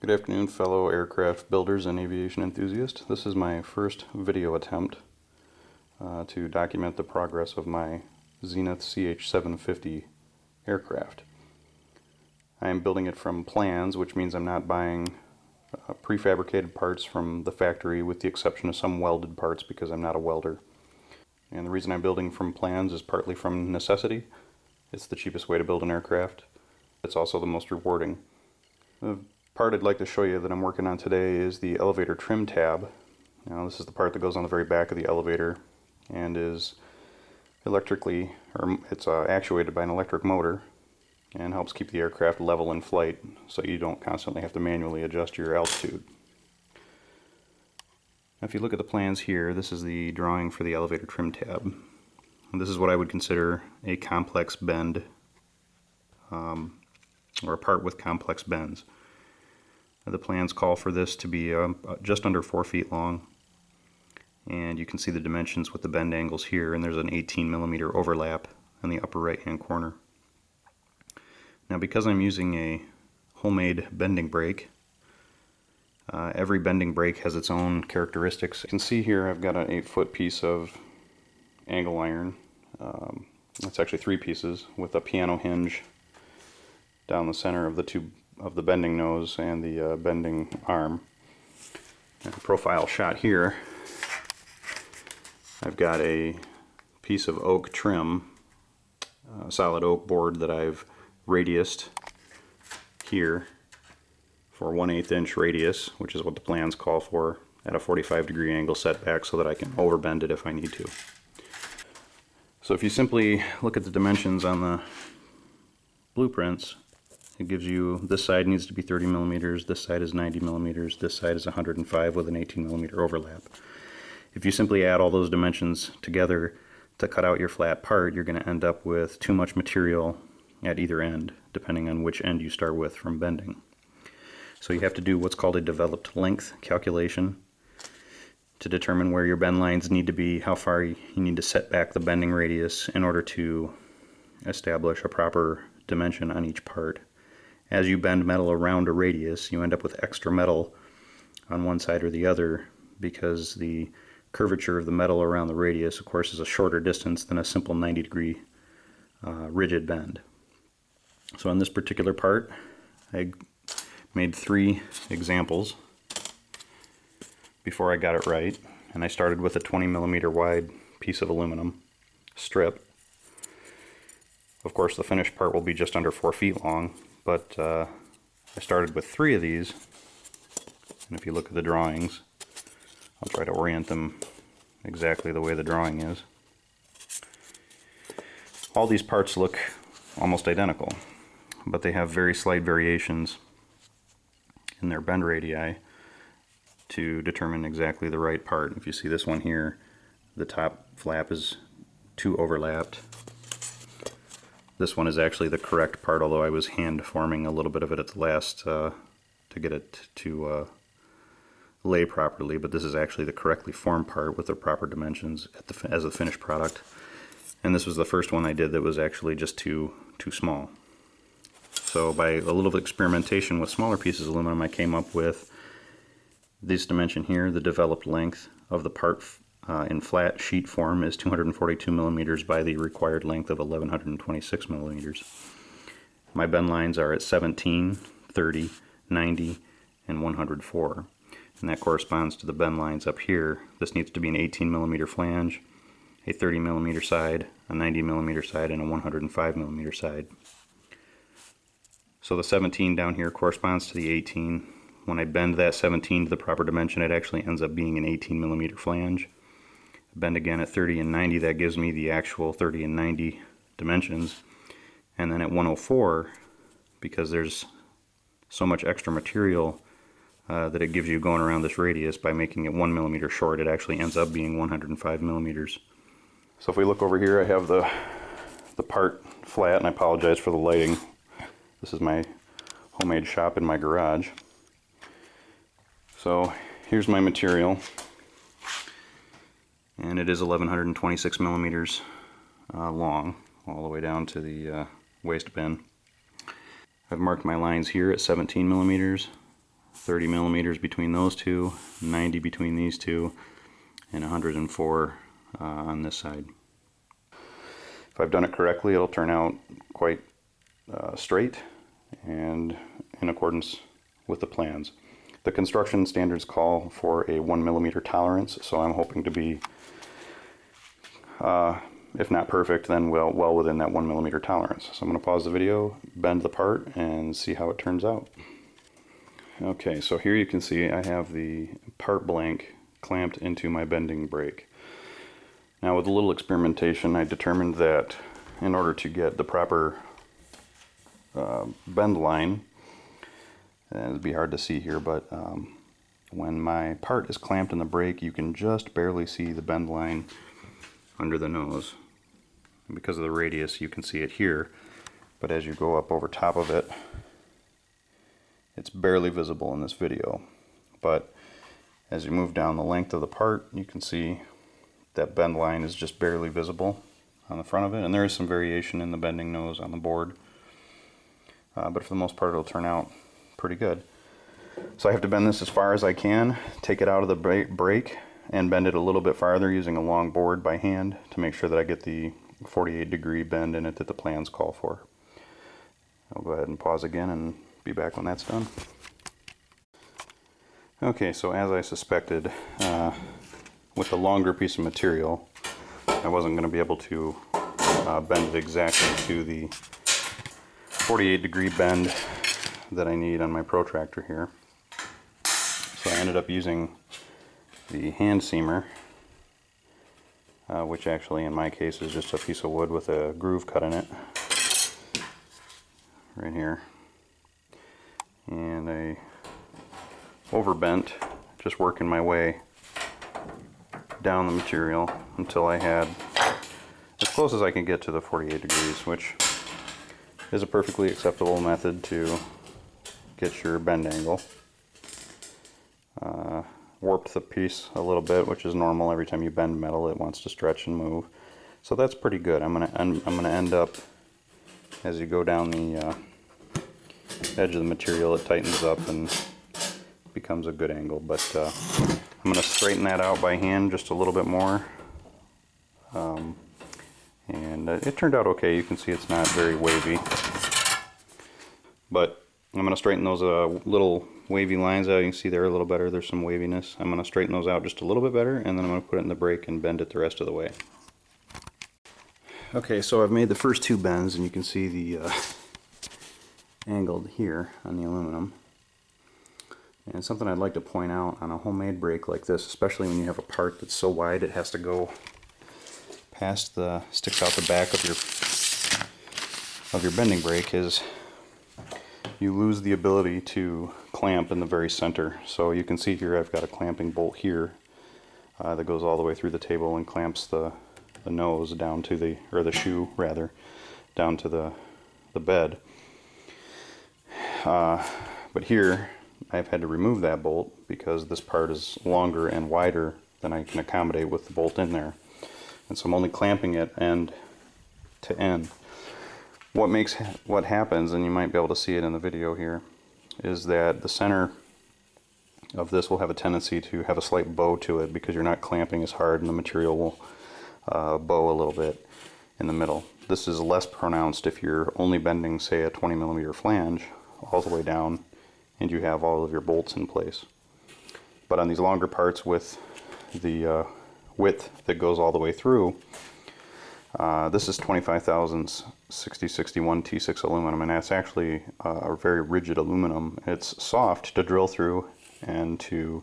Good afternoon, fellow aircraft builders and aviation enthusiasts. This is my first video attempt uh, to document the progress of my Zenith CH750 aircraft. I am building it from plans, which means I'm not buying uh, prefabricated parts from the factory with the exception of some welded parts because I'm not a welder. And the reason I'm building from plans is partly from necessity. It's the cheapest way to build an aircraft. It's also the most rewarding. The part I'd like to show you that I'm working on today is the elevator trim tab. Now this is the part that goes on the very back of the elevator and is electrically, or it's uh, actuated by an electric motor and helps keep the aircraft level in flight so you don't constantly have to manually adjust your altitude. Now if you look at the plans here, this is the drawing for the elevator trim tab. And this is what I would consider a complex bend um, or a part with complex bends. The plans call for this to be um, just under 4 feet long and you can see the dimensions with the bend angles here and there's an 18 millimeter overlap in the upper right hand corner. Now because I'm using a homemade bending brake uh, every bending brake has its own characteristics. You can see here I've got an 8 foot piece of angle iron. Um, it's actually three pieces with a piano hinge down the center of the two of the bending nose and the uh, bending arm. And profile shot here, I've got a piece of oak trim, solid oak board that I've radiused here for 1 8 inch radius, which is what the plans call for, at a 45 degree angle setback so that I can overbend it if I need to. So if you simply look at the dimensions on the blueprints, it gives you this side needs to be 30 millimeters, this side is 90 millimeters, this side is 105 with an 18 millimeter overlap. If you simply add all those dimensions together to cut out your flat part, you're going to end up with too much material at either end, depending on which end you start with from bending. So you have to do what's called a developed length calculation to determine where your bend lines need to be, how far you need to set back the bending radius in order to establish a proper dimension on each part as you bend metal around a radius, you end up with extra metal on one side or the other because the curvature of the metal around the radius, of course, is a shorter distance than a simple 90 degree uh, rigid bend. So on this particular part, I made three examples before I got it right, and I started with a 20 millimeter wide piece of aluminum strip. Of course, the finished part will be just under four feet long, but uh, I started with three of these. And if you look at the drawings I'll try to orient them exactly the way the drawing is. All these parts look almost identical but they have very slight variations in their bend radii to determine exactly the right part. If you see this one here the top flap is too overlapped this one is actually the correct part, although I was hand forming a little bit of it at the last uh, to get it to uh, lay properly, but this is actually the correctly formed part with the proper dimensions the, as a finished product. And this was the first one I did that was actually just too, too small. So by a little experimentation with smaller pieces of aluminum, I came up with this dimension here, the developed length of the part uh, in flat sheet form is 242 millimeters by the required length of 1126 millimeters. My bend lines are at 17, 30, 90, and 104. And that corresponds to the bend lines up here. This needs to be an 18 millimeter flange, a 30 millimeter side, a 90 millimeter side, and a 105 millimeter side. So the 17 down here corresponds to the 18. When I bend that 17 to the proper dimension, it actually ends up being an 18 millimeter flange bend again at 30 and 90 that gives me the actual 30 and 90 dimensions. And then at 104 because there's so much extra material uh, that it gives you going around this radius by making it one millimeter short it actually ends up being 105 millimeters. So if we look over here I have the the part flat and I apologize for the lighting. This is my homemade shop in my garage. So here's my material and it is 1126 millimeters uh, long all the way down to the uh, waist bin. I've marked my lines here at 17 millimeters, 30 millimeters between those two, 90 between these two, and 104 uh, on this side. If I've done it correctly, it'll turn out quite uh, straight and in accordance with the plans. The construction standards call for a one millimeter tolerance, so I'm hoping to be, uh, if not perfect, then well, well within that one millimeter tolerance. So I'm going to pause the video, bend the part, and see how it turns out. Okay, so here you can see I have the part blank clamped into my bending brake. Now with a little experimentation, I determined that in order to get the proper uh, bend line, and it'd be hard to see here, but um, when my part is clamped in the brake, you can just barely see the bend line under the nose. Because of the radius, you can see it here, but as you go up over top of it, it's barely visible in this video. But as you move down the length of the part, you can see that bend line is just barely visible on the front of it, and there is some variation in the bending nose on the board. Uh, but for the most part, it'll turn out pretty good. So I have to bend this as far as I can, take it out of the brake, and bend it a little bit farther using a long board by hand to make sure that I get the 48 degree bend in it that the plans call for. I'll go ahead and pause again and be back when that's done. Okay, so as I suspected, uh, with the longer piece of material, I wasn't going to be able to uh, bend it exactly to the 48 degree bend that I need on my protractor here. So I ended up using the hand seamer, uh, which actually in my case is just a piece of wood with a groove cut in it, right here. And I overbent, just working my way down the material until I had as close as I can get to the 48 degrees, which is a perfectly acceptable method to get your bend angle. Uh, warped the piece a little bit, which is normal. Every time you bend metal, it wants to stretch and move. So that's pretty good. I'm gonna I'm gonna end up as you go down the uh, edge of the material, it tightens up and becomes a good angle. But uh, I'm gonna straighten that out by hand just a little bit more. Um, and uh, it turned out okay. You can see it's not very wavy, but I'm to straighten those uh, little wavy lines out. You can see there a little better. There's some waviness. I'm going to straighten those out just a little bit better, and then I'm going to put it in the brake and bend it the rest of the way. Okay, so I've made the first two bends, and you can see the uh, angled here on the aluminum. And something I'd like to point out on a homemade brake like this, especially when you have a part that's so wide it has to go past the, sticks out the back of your of your bending brake is you lose the ability to clamp in the very center. So you can see here I've got a clamping bolt here uh, that goes all the way through the table and clamps the, the nose down to the, or the shoe rather, down to the, the bed. Uh, but here I've had to remove that bolt because this part is longer and wider than I can accommodate with the bolt in there. And so I'm only clamping it end to end what makes what happens, and you might be able to see it in the video here, is that the center of this will have a tendency to have a slight bow to it because you're not clamping as hard and the material will uh, bow a little bit in the middle. This is less pronounced if you're only bending say a 20 millimeter flange all the way down and you have all of your bolts in place. But on these longer parts with the uh, width that goes all the way through, uh, this is 25,000 6061 T6 aluminum, and that's actually uh, a very rigid aluminum. It's soft to drill through and to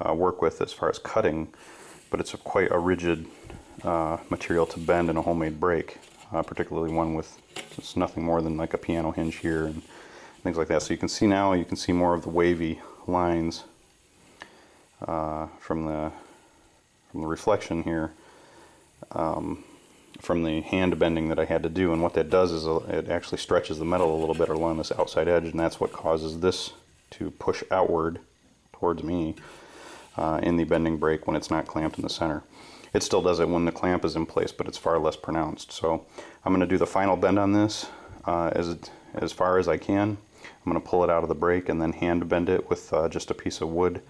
uh, work with as far as cutting, but it's a quite a rigid uh, material to bend in a homemade uh, particularly one with it's nothing more than like a piano hinge here and things like that. So you can see now, you can see more of the wavy lines from the from the reflection here. Um, from the hand bending that I had to do and what that does is uh, it actually stretches the metal a little bit along this outside edge and that's what causes this to push outward towards me uh, in the bending brake when it's not clamped in the center. It still does it when the clamp is in place but it's far less pronounced so I'm going to do the final bend on this uh, as, as far as I can I'm going to pull it out of the brake and then hand bend it with uh, just a piece of wood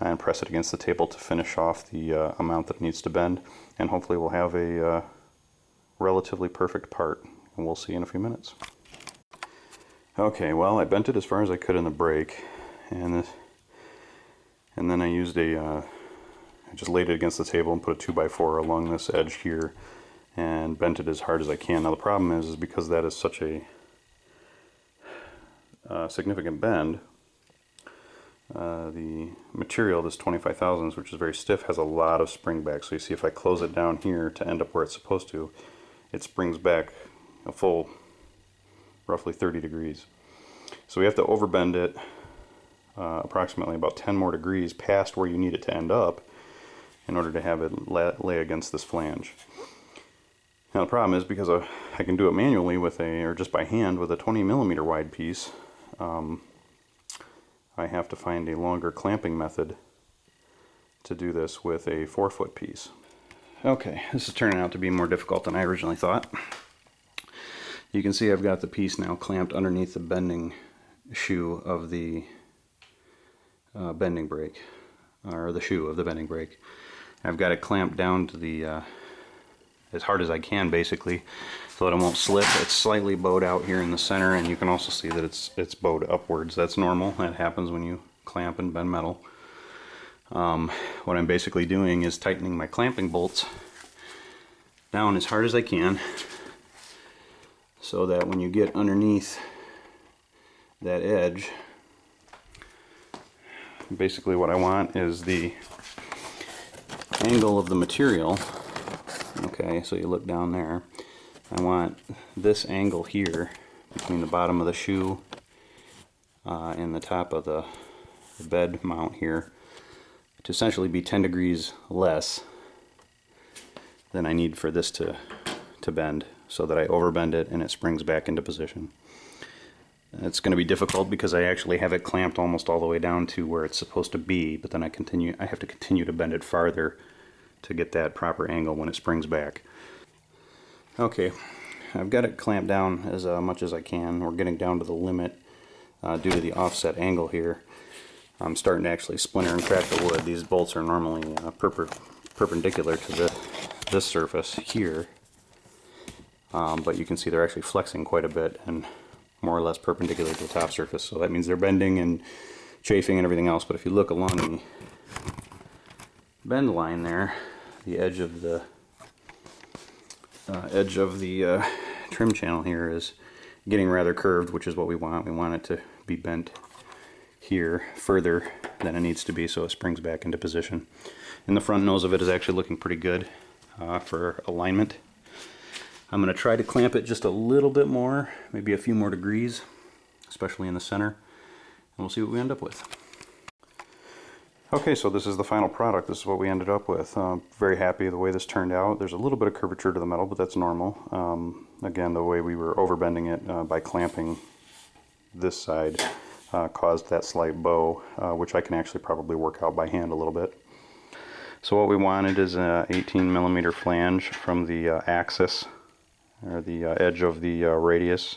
and press it against the table to finish off the uh, amount that needs to bend. And hopefully we'll have a uh, relatively perfect part. And we'll see in a few minutes. Okay, well I bent it as far as I could in the brake, And, this, and then I used a, uh, I just laid it against the table and put a 2x4 along this edge here and bent it as hard as I can. Now the problem is, is because that is such a uh, significant bend, uh, the material, this 25 thousandths, which is very stiff, has a lot of spring back. So you see if I close it down here to end up where it's supposed to, it springs back a full roughly 30 degrees. So we have to overbend it uh, approximately about 10 more degrees past where you need it to end up in order to have it lay against this flange. Now the problem is because I, I can do it manually with a, or just by hand with a 20 millimeter wide piece, um, I have to find a longer clamping method to do this with a four foot piece. Okay, this is turning out to be more difficult than I originally thought. You can see I've got the piece now clamped underneath the bending shoe of the uh, bending brake, or the shoe of the bending brake. I've got it clamped down to the uh, as hard as I can basically so that it won't slip. It's slightly bowed out here in the center and you can also see that it's it's bowed upwards. That's normal. That happens when you clamp and bend metal. Um, what I'm basically doing is tightening my clamping bolts down as hard as I can so that when you get underneath that edge basically what I want is the angle of the material Okay, so you look down there. I want this angle here between the bottom of the shoe uh, and the top of the, the bed mount here to essentially be 10 degrees less than I need for this to, to bend so that I overbend it and it springs back into position. It's going to be difficult because I actually have it clamped almost all the way down to where it's supposed to be, but then I continue I have to continue to bend it farther to get that proper angle when it springs back. Okay, I've got it clamped down as uh, much as I can. We're getting down to the limit uh, due to the offset angle here. I'm starting to actually splinter and crack the wood. These bolts are normally uh, perpendicular to the, this surface here. Um, but you can see they're actually flexing quite a bit and more or less perpendicular to the top surface. So that means they're bending and chafing and everything else. But if you look along the bend line there, the edge of the uh, edge of the uh, trim channel here is getting rather curved, which is what we want. We want it to be bent here further than it needs to be so it springs back into position. And the front nose of it is actually looking pretty good uh, for alignment. I'm going to try to clamp it just a little bit more, maybe a few more degrees, especially in the center, and we'll see what we end up with. Okay, so this is the final product. This is what we ended up with. Uh, very happy the way this turned out. There's a little bit of curvature to the metal, but that's normal. Um, again, the way we were overbending it uh, by clamping this side uh, caused that slight bow, uh, which I can actually probably work out by hand a little bit. So what we wanted is an 18 millimeter flange from the uh, axis, or the uh, edge of the radius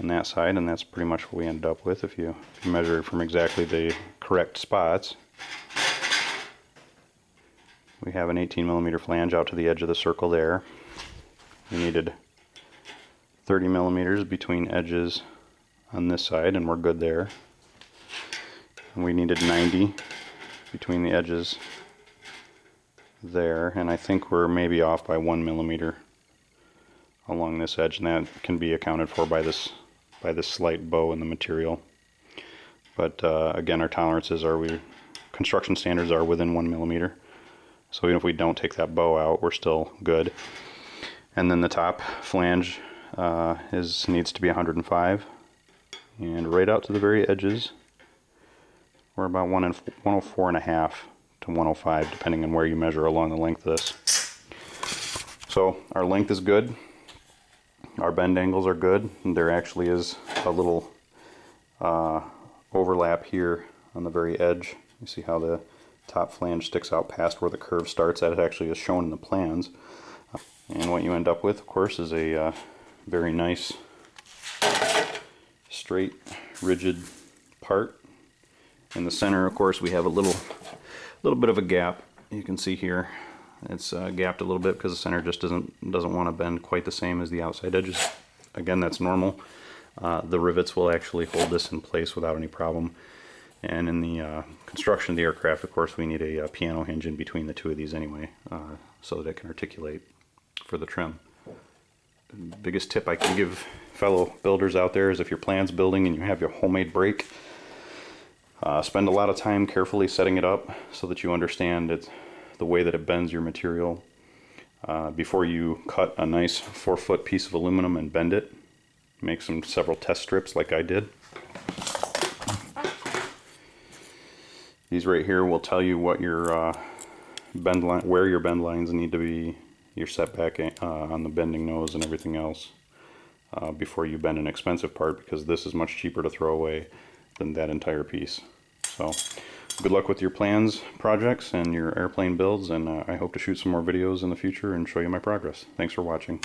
on that side, and that's pretty much what we ended up with if you, if you measure from exactly the correct spots. We have an 18 millimeter flange out to the edge of the circle there. We needed 30 millimeters between edges on this side and we're good there. And we needed 90 between the edges there and I think we're maybe off by one millimeter along this edge and that can be accounted for by this by this slight bow in the material but uh, again our tolerances are we construction standards are within one millimeter so even if we don't take that bow out, we're still good. And then the top flange uh, is needs to be 105. And right out to the very edges, we're about one and 104 and a half to 105, depending on where you measure along the length of this. So our length is good. Our bend angles are good. And there actually is a little uh, overlap here on the very edge. You see how the top flange sticks out past where the curve starts. That actually is shown in the plans. And what you end up with, of course, is a uh, very nice straight rigid part. In the center, of course, we have a little, little bit of a gap. You can see here, it's uh, gapped a little bit because the center just doesn't doesn't want to bend quite the same as the outside edges. Again, that's normal. Uh, the rivets will actually hold this in place without any problem. And in the uh, construction of the aircraft, of course, we need a, uh piano hinge in between the two of these anyway, uh, so that it can articulate for the trim. Biggest tip I can give fellow builders out there is if your plan's building and you have your homemade brake, uh, spend a lot of time carefully setting it up so that you understand it, the way that it bends your material uh, before you cut a nice four foot piece of aluminum and bend it. Make some several test strips like I did. These right here will tell you what your uh, bend line, where your bend lines need to be, your setback uh, on the bending nose and everything else uh, before you bend an expensive part because this is much cheaper to throw away than that entire piece. So good luck with your plans, projects, and your airplane builds, and uh, I hope to shoot some more videos in the future and show you my progress. Thanks for watching.